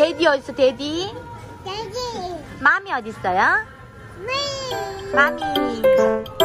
데디 어딨어, 데디? 돼지. 마미 어딨어요? 네. 마미.